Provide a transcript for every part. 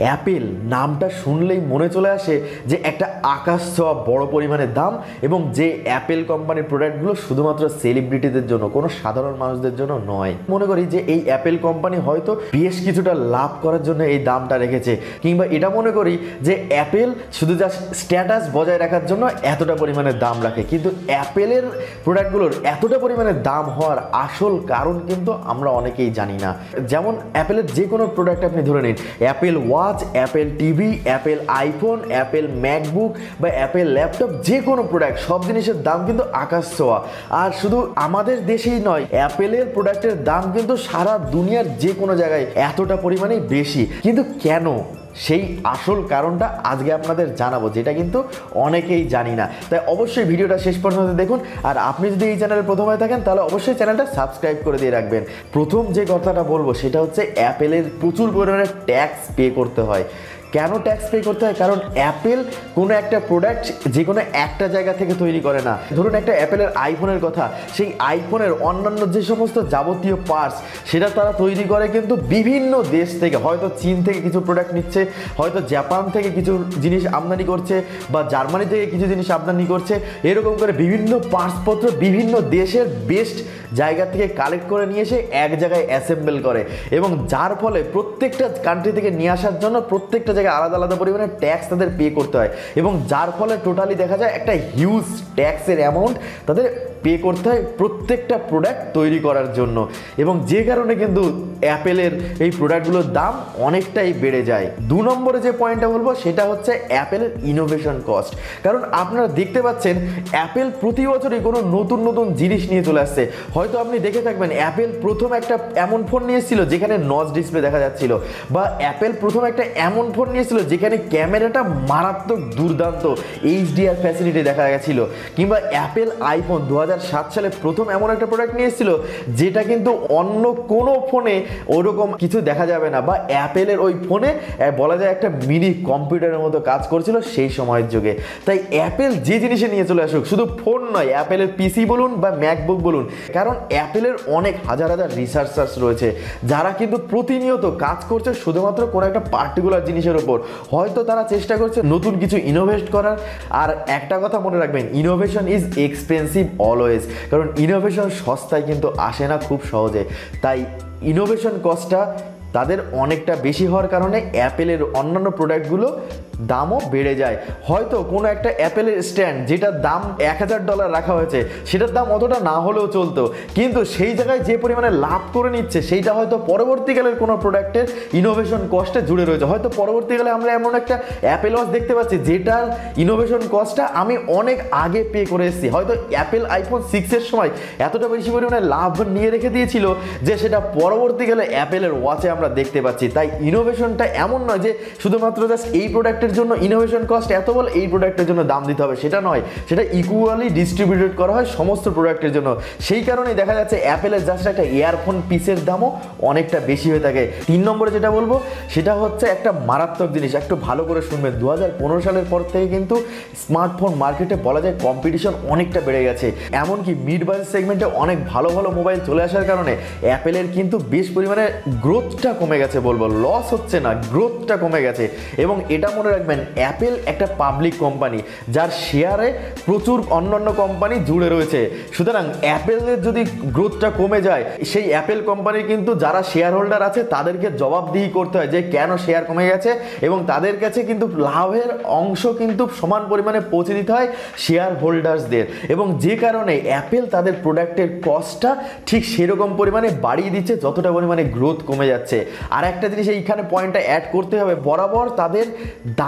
Apple নামটা শুনলেই মনে চলে আসে যে একটা আকাশ ছোঁয়া বড় পরিমাণে দাম এবং যে অ্যাপেল কোম্পানির প্রোডাক্টগুলো শুধুমাত্র সেলিব্রিটিদের জন্য, কোনো সাধারণ মানুষদের জন্য নয়। মনে করি যে এই অ্যাপেল কোম্পানি হয়তো বেশ কিছুটা লাভ করার জন্য এই দামটা রেখেছে, কিংবা এটা মনে করি যে অ্যাপেল শুধু জাস্ট স্ট্যাটাস বজায় রাখার জন্য এতটা পরিমাণে দাম রাখে। কিন্তু অ্যাপেলের প্রোডাক্টগুলোর এতটা পরিমাণে দাম হওয়ার আসল কারণ কিন্তু আমরা অনেকেই জানি না। যেমন অ্যাপেলের যে কোনো প্রোডাক্ট আপনি ধরে নিন, Apple watch Apple TV Apple iPhone Apple MacBook বা অ্যাপেল ল্যাপটপ যে কোনো প্রোডাক্ট সব জিনিসের দাম কিন্তু আকাশ ছোঁয়া। আর শুধু আমাদের দেশেই নয় অ্যাপেলের প্রোডাক্টের দাম কিন্তু সারা দুনিয়ার যে কোনো জায়গায় এতটা পরিমাণেই বেশি। কিন্তু কেন? সেই আসল কারণটা আজকে আপনাদের জানাব, যেটা কিন্তু অনেকেই জানি না। তাই অবশ্যই ভিডিওটা শেষ পর্যন্ত দেখুন, আর আপনি যদি এই চ্যানেলে প্রথম হয়ে থাকেন, তাহলে অবশ্যই চ্যানেলটা সাবস্ক্রাইব করে দিয়ে রাখবেন। প্রথম যে কথাটা বলব, সেটা হচ্ছে অ্যাপেলের প্রচুর পরিমাণে ট্যাক্স পে করতে হয়। কেন ট্যাক্স পে করতে হয়? কারণ অ্যাপেল কোনো একটা প্রোডাক্ট যে কোনো একটা জায়গা থেকে তৈরি করে না। ধরুন একটা অ্যাপেলের আইফোনের কথা। সেই আইফোনের অন্যান্য যে সমস্ত যাবতীয় পার্টস সেটা তারা তৈরি করে কিন্তু বিভিন্ন দেশ থেকে। হয়তো চীন থেকে কিছু প্রোডাক্ট নিচ্ছে, হয়তো জাপান থেকে কিছু জিনিস আমদানি করছে, বা জার্মানি থেকে কিছু জিনিস আমদানি করছে। এরকম করে বিভিন্ন পার্টসপত্র বিভিন্ন দেশের বেস্ট জায়গা থেকে কালেক্ট করে নিয়ে এসে এক জায়গায় অ্যাসেম্বল করে। এবং যার ফলে প্রত্যেকটা কান্ট্রি থেকে নিয়ে আসার জন্য প্রত্যেকটা জায়গায় আলাদা আলাদা পরিমাণে ট্যাক্স তাদের পে করতে হয়। এবং যার ফলে টোটালি দেখা যায় একটা হিউজ ট্যাক্সের অ্যামাউন্ট তাদের পে করতে হয় প্রত্যেকটা প্রোডাক্ট তৈরি করার জন্য। এবং যে কারণে কিন্তু অ্যাপেলের এই প্রোডাক্টগুলোর দাম অনেকটাই বেড়ে যায়। দু নম্বরে যে পয়েন্টটা বলব, সেটা হচ্ছে অ্যাপেলের ইনোভেশন কস্ট কারণ আপনারা দেখতে পাচ্ছেন, অ্যাপেল প্রতি বছরই কোনো নতুন নতুন জিনিস নিয়ে চলে আসছে। হয়তো আপনি দেখে থাকবেন, অ্যাপেল প্রথম একটা এমন ফোন নিয়েছিল যেখানে নজ ডিসপ্লে দেখা যাচ্ছিল, বা অ্যাপেল প্রথম একটা এমন ফোন নিয়েছিল যেখানে ক্যামেরাটা মারাত্মক দুর্দান্ত এইচডিআর ফ্যাসিলিটি দেখা গেছিল, কিংবা অ্যাপেল আইফোন দু হাজার সাত সালে প্রথম এমন একটা প্রোডাক্ট নিয়ে এসেছিল, যেটা কিন্তু অন্য কোনো ফোনে ওরকম কিছু দেখা যাবে না। বা অ্যাপেলের ওই ফোনে বলা যায় একটা মিনি কম্পিউটারের মতো কাজ করছিল সেই সময়ের যুগে। তাই অ্যাপেল যে জিনিসে নিয়ে চলে আসুক, শুধু ফোন নয়, অ্যাপেলের পিসি বলুন বা ম্যাকবুক বলুন, কারণ অ্যাপেলের অনেক হাজার হাজার রিসার্চার্স রয়েছে, যারা কিন্তু প্রতিনিয়ত কাজ করছে শুধুমাত্র কোনো একটা পার্টিকুলার জিনিসের ওপর। হয়তো তারা চেষ্টা করছে নতুন কিছু ইনোভেস্ট করার। আর একটা কথা মনে রাখবেন ইনোভেশন ইজ এক্সপেন্সিভ অলওয়েজ কারণ ইনোভেশন সস্তায় কিন্তু আসে না খুব সহজে। তাই ইনোভেশন কস্টটা তাদের অনেকটা বেশি হওয়ার কারণে অ্যাপেলের অন্যান্য প্রোডাক্টগুলো দামও বেড়ে যায়। হয়তো কোনো একটা অ্যাপেলের স্ট্যান্ড যেটার দাম এক হাজার ডলার রাখা হয়েছে, সেটার দাম অতটা না হলেও চলতো। কিন্তু সেই জায়গায় যে পরিমাণে লাভ করে নিচ্ছে, সেইটা হয়তো পরবর্তীকালের কোনো প্রোডাক্টের ইনোভেশন কস্টে জুড়ে রয়েছে। হয়তো পরবর্তীকালে আমরা এমন একটা অ্যাপেল ওয়াচ দেখতে পাচ্ছি, যেটার ইনোভেশন কস্টটা আমি অনেক আগে পে করে এসেছি। হয়তো অ্যাপেল আইফোন সিক্সের সময় এতটা বেশি পরিমাণে লাভ নিয়ে রেখে দিয়েছিল যে সেটা পরবর্তীকালে অ্যাপেলের ওয়াচে আমরা দেখতে পাচ্ছি। তাই ইনোভেশনটা এমন নয় যে শুধুমাত্র জাস্ট এই প্রোডাক্টের জন্য ইনোভেশন কস্ট এত বলে এই প্রোডাক্টের জন্য দাম দিতে হবে, সেটা নয়। সেটা ইকুয়ালি ডিস্ট্রিবিউটেড করা হয় সমস্ত প্রোডাক্টের জন্য। সেই কারণেই দেখা যাচ্ছে অ্যাপেলের জাস্ট একটা ইয়ারফোন পিসের দামও অনেকটা বেশি হয়ে থাকে। তিন নম্বরে যেটা বলব, সেটা হচ্ছে একটা মারাত্মক জিনিস। একটু ভালো করে শুনবেন। দু হাজার পনেরো সালের পর থেকে কিন্তু স্মার্টফোন মার্কেটে বলা যায় কম্পিটিশন অনেকটা বেড়ে গেছে। এমনকি মিড বাজেট সেগমেন্টে অনেক ভালো ভালো মোবাইল চলে আসার কারণে অ্যাপেলের কিন্তু বেশ পরিমাণে গ্রোথটা কমে গেছে বলব। লস হচ্ছে না গ্রোথটা কমে গেছে। এবং এটা মনে রাখবেন অ্যাপেল একটা পাবলিক কোম্পানি যার শেয়ারে প্রচুর অন্যান্য কোম্পানি জুড়ে রয়েছে। সুতরাং অ্যাপেলের যদি গ্রোথটা কমে যায়, সেই অ্যাপেল কোম্পানির কিন্তু যারা শেয়ার হোল্ডার আছে, তাদেরকে জবাবদিহি করতে হয় যে কেন শেয়ার কমে গেছে এবং তাদের কাছে কিন্তু লাভের অংশ কিন্তু সমান পরিমাণে পৌঁছে দিতে হয় শেয়ার হোল্ডার্সদের এবং যে কারণে অ্যাপেল তাদের প্রোডাক্টের কস্টটা ঠিক সেরকম পরিমাণে বাড়িয়ে দিচ্ছে, যতটা পরিমাণে গ্রোথ কমে যাচ্ছে। আর একটা জিনিস এইখানে পয়েন্টটা অ্যাড করতে হবে, বরাবর তাদের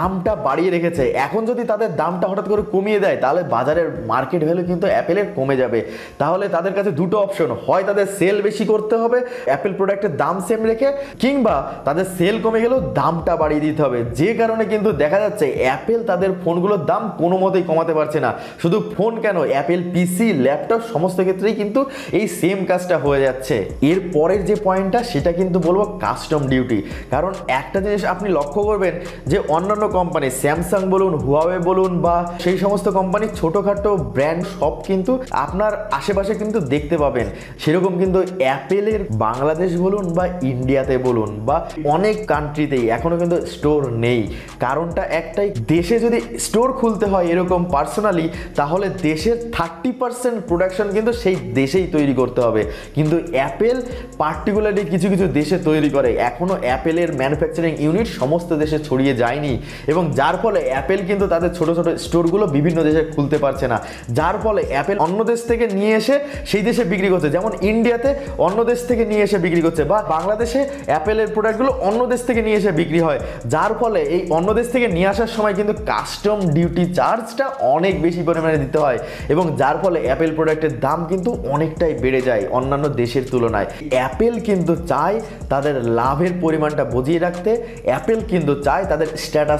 দামটা বাড়িয়ে রেখেছে। এখন যদি তাদের দামটা হঠাৎ করে কমিয়ে দেয়, তাহলে বাজারের মার্কেট ভ্যালু কিন্তু অ্যাপেলের কমে যাবে। তাহলে তাদের কাছে দুটো অপশন, হয় তাদের সেল বেশি করতে হবে, অ্যাপেল প্রোডাক্টের দাম সেম রেখে, কিংবা তাদের সেল কমে গেলেও দামটা বাড়িয়ে দিতে হবে। যে কারণে কিন্তু দেখা যাচ্ছে, অ্যাপেল তাদের ফোনগুলোর দাম কোনো মতেই কমাতে পারছে না। শুধু ফোন কেন, অ্যাপেল, পিসি, ল্যাপটপ সমস্ত ক্ষেত্রেই কিন্তু এই সেম কাজটা হয়ে যাচ্ছে। এর পরের যে পয়েন্টটা, সেটা কিন্তু বলব কাস্টম ডিউটি। কারণ একটা জিনিস আপনি লক্ষ্য করবেন যে, অন্যান্য কোম্পানি স্যামসাং বলুন হুয়াওয়ে বলুন বা সেই সমস্ত কোম্পানি ছোটোখাটো ব্র্যান্ড সব কিন্তু আপনার আশেপাশে কিন্তু দেখতে পাবেন। সেরকম কিন্তু অ্যাপেলের বাংলাদেশ বলুন বা ইন্ডিয়াতে বলুন বা অনেক কান্ট্রিতেই এখনও কিন্তু স্টোর নেই। কারণটা একটাই, দেশে যদি স্টোর খুলতে হয় এরকম পার্সোনালি তাহলে দেশের থার্টি পার্সেন্ট প্রোডাকশন কিন্তু সেই দেশেই তৈরি করতে হবে। কিন্তু অ্যাপেল পার্টিকুলারলি কিছু কিছু দেশে তৈরি করে। এখনও অ্যাপেলের ম্যানুফ্যাকচারিং ইউনিট সমস্ত দেশে ছড়িয়ে যায়নি। এবং যার ফলে অ্যাপেল কিন্তু তাদের ছোট ছোট স্টোরগুলো বিভিন্ন দেশে খুলতে পারছে না। যার ফলে অ্যাপেল অন্য দেশ থেকে নিয়ে এসে সেই দেশে বিক্রি করছে। যেমন ইন্ডিয়াতে অন্য দেশ থেকে নিয়ে এসে বিক্রি করছে বা বাংলাদেশে অ্যাপেলের প্রোডাক্টগুলো অন্য দেশ থেকে নিয়ে এসে বিক্রি হয়। যার ফলে এই অন্য দেশ থেকে নিয়ে আসার সময় কিন্তু কাস্টম ডিউটি চার্জটা অনেক বেশি পরিমাণে দিতে হয় এবং যার ফলে অ্যাপেল প্রোডাক্টের দাম কিন্তু অনেকটাই বেড়ে যায় অন্যান্য দেশের তুলনায়। অ্যাপেল কিন্তু চায় তাদের লাভের পরিমাণটা বুঝিয়ে রাখতে। অ্যাপেল কিন্তু চায় তাদের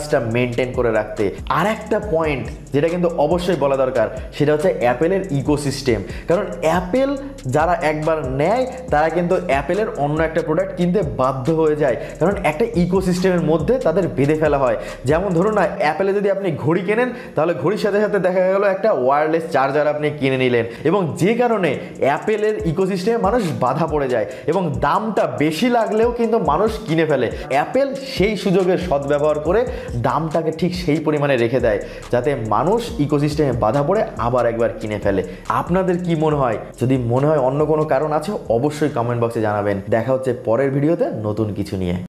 স্ট্যাটাসটা মেনটেন করে রাখতে। আর একটা পয়েন্ট যেটা কিন্তু অবশ্যই বলা দরকার, সেটা হচ্ছে অ্যাপেলের ইকোসিস্টেম কারণ অ্যাপেল যারা একবার নেয়, তারা কিন্তু অ্যাপেলের অন্য একটা প্রোডাক্ট কিনতে বাধ্য হয়ে যায়। কারণ একটা ইকোসিস্টেমের মধ্যে তাদের বেঁধে ফেলা হয়। যেমন ধরুন না, অ্যাপেলে যদি আপনি ঘড়ি কেনেন, তাহলে ঘড়ির সাথে সাথে দেখা গেল একটা ওয়্যারলেস চার্জার আপনি কিনে নিলেন। এবং যে কারণে অ্যাপেলের ইকোসিস্টেমে মানুষ বাধা পড়ে যায়। এবং দামটা বেশি লাগলেও কিন্তু মানুষ কিনে ফেলে। অ্যাপেল সেই সুযোগের সদ্ব্যবহার করে দামটাকে ঠিক সেই পরিমাণে রেখে দেয়, যাতে মানুষ ইকোসিস্টেমে বাধা পড়ে, আবার একবার কিনে ফেলে। আপনাদের কি মনে হয়? যদি মনে হয় অন্য কোনো কারণ আছে, অবশ্যই কমেন্ট বক্সে জানাবেন। দেখা হচ্ছে পরের ভিডিওতে নতুন কিছু নিয়ে।